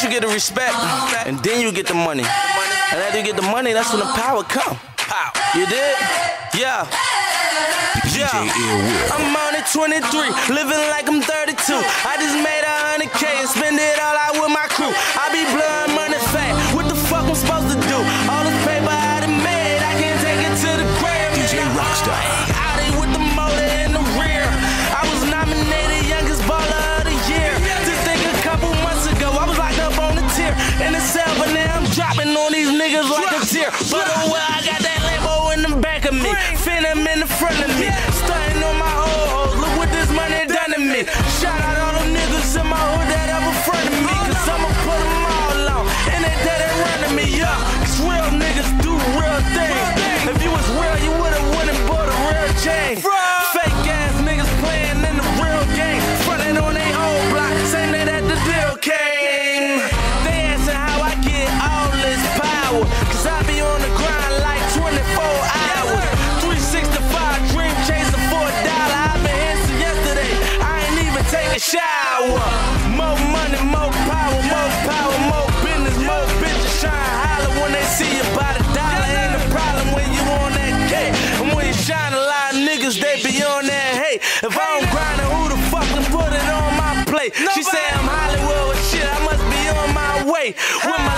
First you get the respect, and then you get the money. And after you get the money, that's when the power come. You did? Yeah. Yeah. I'm on it 23, living like I'm 32. I just made a hundred K and spend it all out with my on these niggas like a tear. But oh well, I got that Lambo in the back of me, Phantom in the front of me, stunting on my old hoes. Look what this money done to me. Shout out all them niggas in my hood that ever front of me, cause I'ma put them all on. And they dead and running me, yeah. Cause real niggas do real things. If you was real, you would've went and bought a real chain. Shower. More money, more power, more power, more business, more bitches trying holler when they see you by the dollar. Ain't a problem when you on that cake. And when you shine a lot of niggas, they be on that hate. If I don't grind it, who the fuck can put it on my plate? She say I'm Hollywood with shit, I must be on my way. With my